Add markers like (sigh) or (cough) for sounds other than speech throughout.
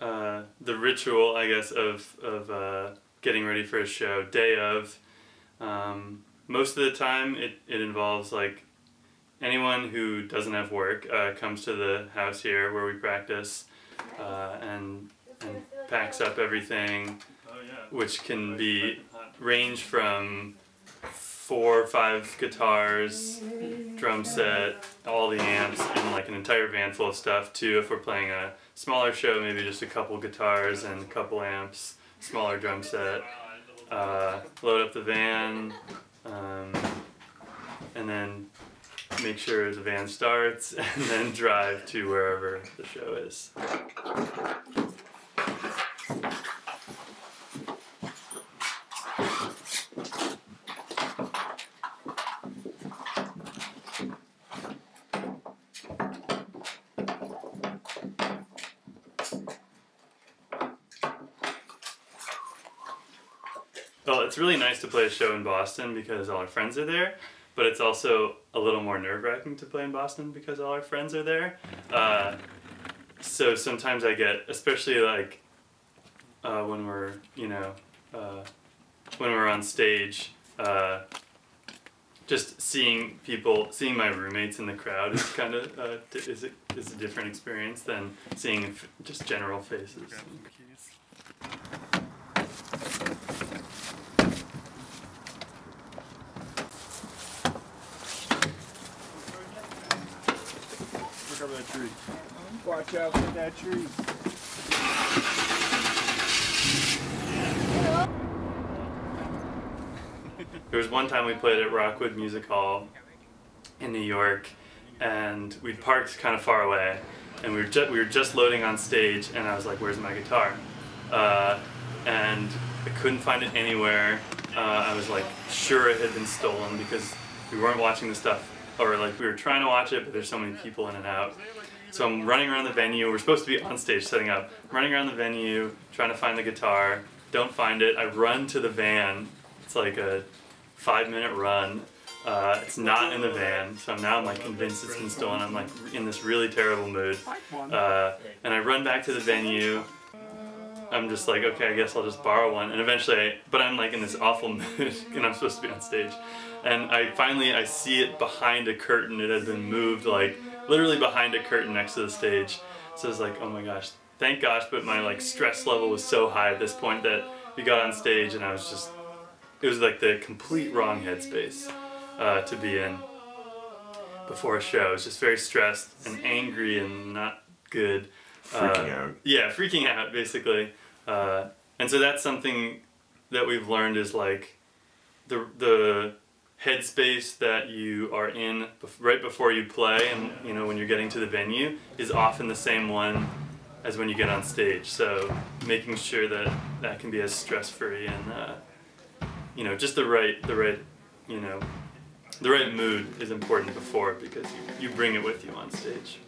uh, the ritual, I guess, of of uh, getting ready for a show. Day of, um, most of the time, it it involves like anyone who doesn't have work uh, comes to the house here where we practice uh, and and packs up everything, which can be range from four or five guitars, drum set, all the amps, and like an entire van full of stuff. too. if we're playing a smaller show, maybe just a couple guitars and a couple amps, smaller drum set. Uh, load up the van, um, and then make sure the van starts, (laughs) and then drive to wherever the show is. Well, it's really nice to play a show in Boston because all our friends are there, but it's also a little more nerve wracking to play in Boston because all our friends are there. Uh, so sometimes I get, especially like uh, when we're, you know, uh, when we're on stage, uh, just seeing people, seeing my roommates in the crowd is (laughs) kind of uh, is a, is a different experience than seeing f- just general faces. Tree. Watch out for that tree. (laughs) There was one time we played at Rockwood Music Hall in New York, and we parked kind of far away, and we were just we were just loading on stage, and I was like, "Where's my guitar?" Uh, and I couldn't find it anywhere. Uh, I was like sure it had been stolen because we weren't watching the stuff, or like we were trying to watch it, but there's so many people in and out. So I'm running around the venue. We're supposed to be on stage setting up. I'm running around the venue trying to find the guitar. Don't find it. I run to the van. It's like a five minute run. Uh, it's not in the van, so now I'm like convinced it's been stolen. I'm like in this really terrible mood. Uh, and I run back to the venue. I'm just like, okay, I guess I'll just borrow one. And eventually, I, but I'm like in this awful (laughs) mood, and I'm supposed to be on stage. And I finally, I see it behind a curtain. It had been moved, like literally behind a curtain next to the stage. So it's like, oh my gosh, thank gosh. But my like stress level was so high at this point that we got on stage, and I was just, it was like the complete wrong headspace uh, to be in before a show. I was just very stressed and angry and not good. Freaking Uh, out. Yeah, freaking out basically. Uh, and so that's something that we've learned is like the the headspace that you are in right before you play and you know when you're getting to the venue is often the same one as when you get on stage. So making sure that that can be as stress free and uh, you know just the right the right you know the right mood is important before because you, you bring it with you on stage.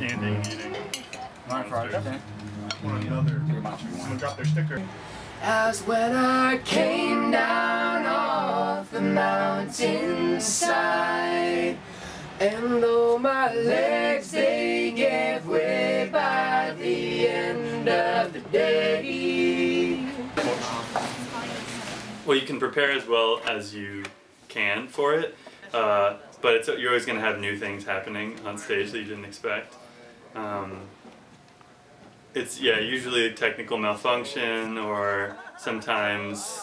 Standing eating. One another. Someone dropped their sticker. As when I came down off the mountainside And though my legs they gave way by the end of the day Well, you can prepare as well as you can for it, uh, but it's, you're always going to have new things happening on stage that you didn't expect. Um, it's yeah, usually a technical malfunction, or sometimes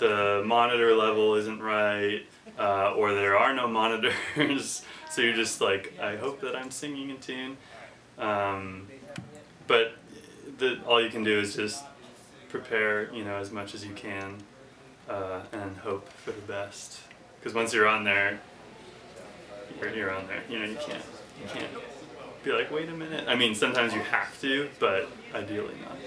the monitor level isn't right, uh, or there are no (laughs) monitors. so you're just like, I hope that I'm singing in tune. Um, but the, all you can do is just prepare, you know, as much as you can, uh, and hope for the best. Because once you're on there, you're, you're on there. You know, you can't, you can't be like, wait a minute. I mean, sometimes you have to, but ideally not.